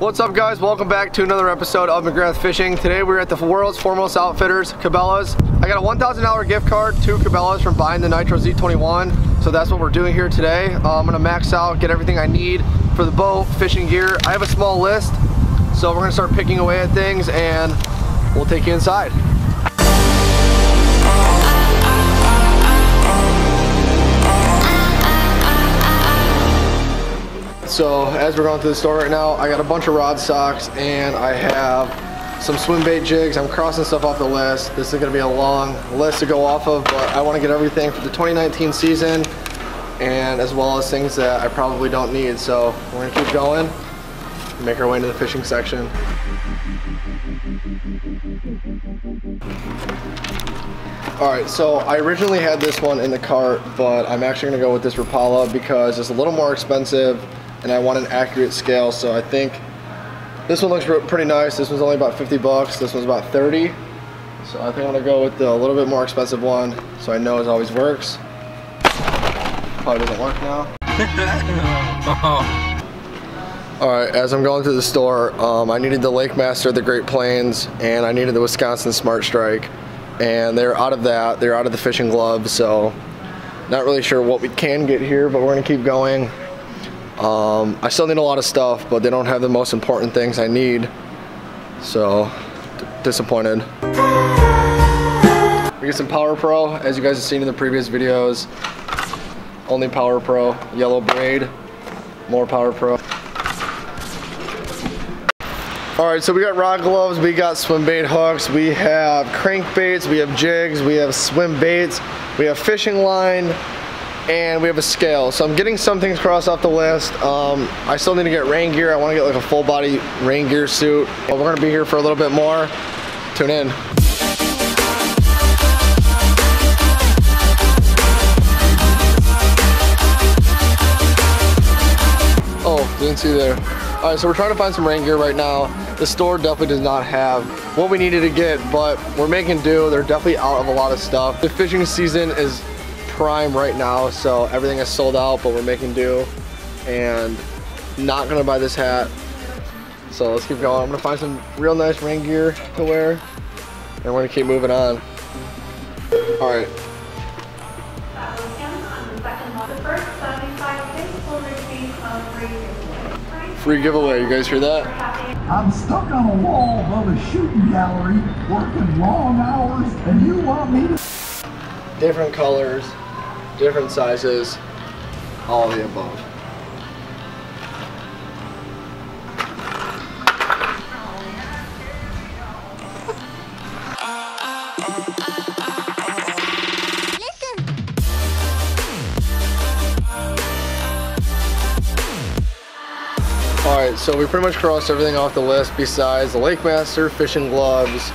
What's up guys? Welcome back to another episode of McGrath Fishing. Today we're at the world's foremost outfitters, Cabela's. I got a $1,000 gift card to Cabela's from buying the Nitro Z21. So that's what we're doing here today. Uh, I'm gonna max out, get everything I need for the boat, fishing gear. I have a small list, so we're gonna start picking away at things and we'll take you inside. So as we're going through the store right now, I got a bunch of rod socks and I have some swim bait jigs. I'm crossing stuff off the list. This is gonna be a long list to go off of, but I wanna get everything for the 2019 season and as well as things that I probably don't need. So we're gonna keep going, make our way into the fishing section. All right, so I originally had this one in the cart, but I'm actually gonna go with this Rapala because it's a little more expensive and I want an accurate scale. So I think this one looks pretty nice. This one's only about 50 bucks. This one's about 30. So I think I'm gonna go with the a little bit more expensive one so I know it always works. Probably doesn't work now. All right, as I'm going to the store, um, I needed the Lake Master, the Great Plains, and I needed the Wisconsin Smart Strike. And they're out of that, they're out of the fishing gloves, so not really sure what we can get here, but we're gonna keep going. Um, I still need a lot of stuff, but they don't have the most important things I need. So, disappointed. We get some Power Pro, as you guys have seen in the previous videos. Only Power Pro, yellow braid, more Power Pro. All right, so we got rod gloves, we got swim bait hooks, we have crankbaits, we have jigs, we have swim baits, we have fishing line, and we have a scale. So I'm getting some things crossed off the list. Um, I still need to get rain gear. I want to get like a full body rain gear suit. But we're going to be here for a little bit more. Tune in. Oh, didn't see there. All right, so we're trying to find some rain gear right now. The store definitely does not have what we needed to get, but we're making do. They're definitely out of a lot of stuff. The fishing season is prime right now, so everything is sold out, but we're making do. And not gonna buy this hat. So let's keep going. I'm gonna find some real nice rain gear to wear, and we're gonna keep moving on. All right. Free giveaway, you guys hear that? I'm stuck on a wall of a shooting gallery working long hours and you want me to different colors different sizes, all the above. Alright, so we pretty much crossed everything off the list besides the Lake Master fishing gloves,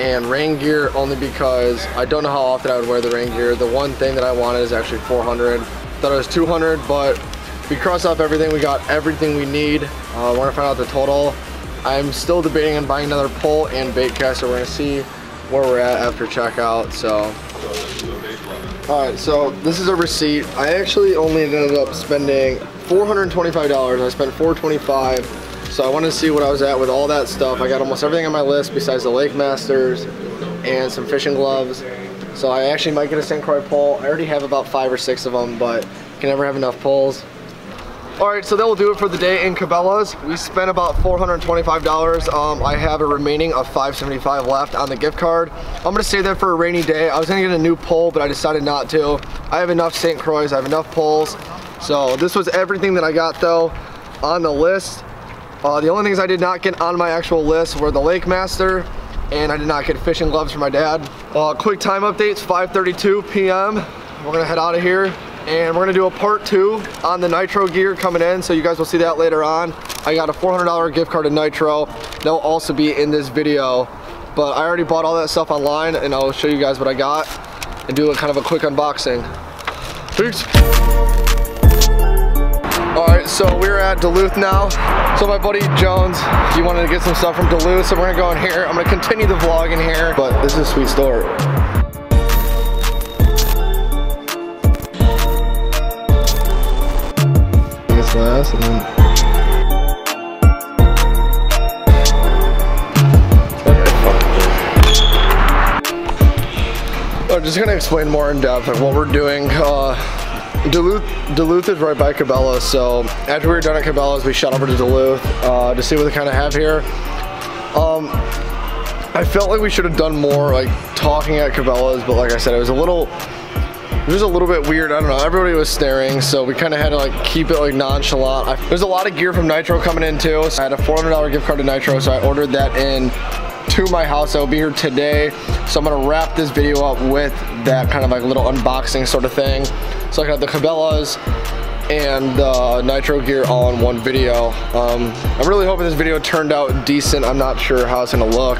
and rain gear only because I don't know how often I would wear the rain gear. The one thing that I wanted is actually 400. Thought it was 200, but we crossed off everything. We got everything we need. Uh, we're gonna find out the total. I'm still debating on buying another pole and bait caster. We're gonna see where we're at after checkout, so. All right, so this is a receipt. I actually only ended up spending $425. I spent 425 so I wanted to see what I was at with all that stuff. I got almost everything on my list besides the Lake Masters and some fishing gloves. So I actually might get a St. Croix pole. I already have about five or six of them, but can never have enough poles. All right, so that will do it for the day in Cabela's. We spent about $425. Um, I have a remaining of 575 left on the gift card. I'm gonna save that for a rainy day. I was gonna get a new pole, but I decided not to. I have enough St. Croix, I have enough poles. So this was everything that I got though on the list. Uh, the only things I did not get on my actual list were the Lake Master, and I did not get fishing gloves for my dad. Uh, quick time updates, 5.32 p.m. We're gonna head out of here, and we're gonna do a part two on the Nitro gear coming in, so you guys will see that later on. I got a $400 gift card to Nitro. That'll also be in this video, but I already bought all that stuff online, and I'll show you guys what I got, and do a kind of a quick unboxing. Peace. All right, so we're at Duluth now. So my buddy Jones, he wanted to get some stuff from Duluth, so we're gonna go in here. I'm gonna continue the vlog in here, but this is a sweet store. This last and then I'm just gonna explain more in depth of what we're doing. Uh, Duluth, Duluth is right by Cabela's, so after we were done at Cabela's, we shot over to Duluth uh, to see what they kind of have here. Um, I felt like we should have done more like talking at Cabela's, but like I said, it was a little it was a little bit weird. I don't know. Everybody was staring, so we kind of had to like keep it like nonchalant. I, there's a lot of gear from Nitro coming in too. So I had a $400 gift card to Nitro, so I ordered that in to my house. I'll be here today. So I'm gonna wrap this video up with that kind of like little unboxing sort of thing. So I can have the Cabela's and uh, Nitro gear all in one video. Um, I'm really hoping this video turned out decent. I'm not sure how it's gonna look.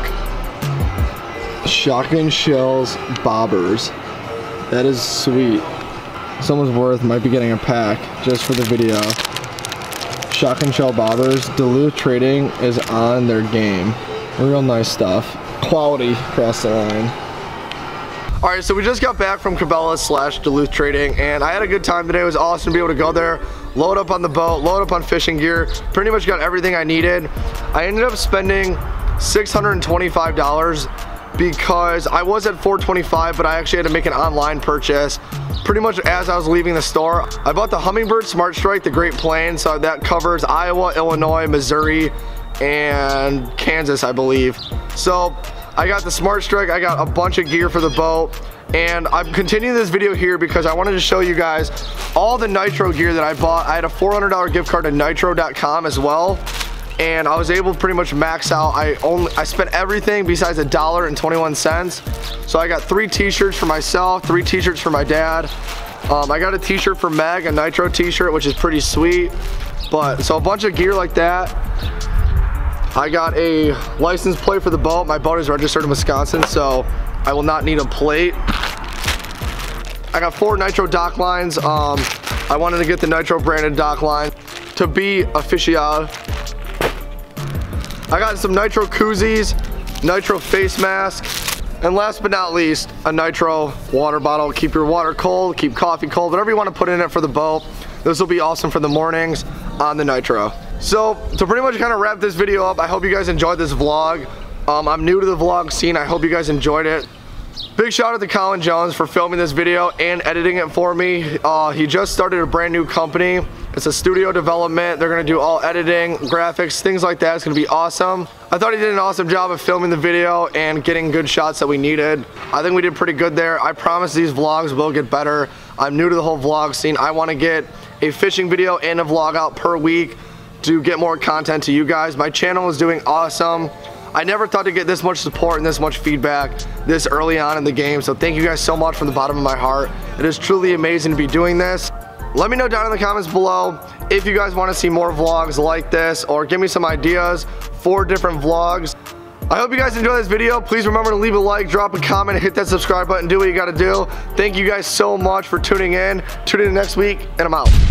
Shotgun shells bobbers. That is sweet. Someone's worth might be getting a pack just for the video. Shotgun shell bobbers. Duluth Trading is on their game. Real nice stuff. Quality across the line. All right, so we just got back from Cabela's slash Duluth Trading, and I had a good time today. It was awesome to be able to go there, load up on the boat, load up on fishing gear. Pretty much got everything I needed. I ended up spending $625 because I was at 425 but I actually had to make an online purchase pretty much as I was leaving the store. I bought the Humminbird Smart Strike, the Great Plains, so that covers Iowa, Illinois, Missouri, and Kansas, I believe. So I got the Smart Strike, I got a bunch of gear for the boat, and I'm continuing this video here because I wanted to show you guys all the Nitro gear that I bought. I had a $400 gift card to nitro.com as well and I was able to pretty much max out. I only I spent everything besides a dollar and 21 cents. So I got three t-shirts for myself, three t-shirts for my dad. Um, I got a t-shirt for Meg, a Nitro t-shirt, which is pretty sweet. But so a bunch of gear like that. I got a license plate for the boat. My boat is registered in Wisconsin, so I will not need a plate. I got four Nitro dock lines. Um, I wanted to get the Nitro branded dock line to be official. I got some Nitro koozies, Nitro face mask, and last but not least, a Nitro water bottle. Keep your water cold, keep coffee cold, whatever you want to put in it for the boat. This will be awesome for the mornings on the Nitro. So, to pretty much kind of wrap this video up, I hope you guys enjoyed this vlog. Um, I'm new to the vlog scene. I hope you guys enjoyed it. Big shout out to Colin Jones for filming this video and editing it for me. Uh, he just started a brand new company. It's a studio development. They're gonna do all editing, graphics, things like that. It's gonna be awesome. I thought he did an awesome job of filming the video and getting good shots that we needed. I think we did pretty good there. I promise these vlogs will get better. I'm new to the whole vlog scene. I wanna get a fishing video and a vlog out per week to get more content to you guys. My channel is doing awesome. I never thought to get this much support and this much feedback this early on in the game. So thank you guys so much from the bottom of my heart. It is truly amazing to be doing this. Let me know down in the comments below if you guys want to see more vlogs like this or give me some ideas for different vlogs. I hope you guys enjoyed this video. Please remember to leave a like, drop a comment, hit that subscribe button, do what you gotta do. Thank you guys so much for tuning in. Tune in next week, and I'm out.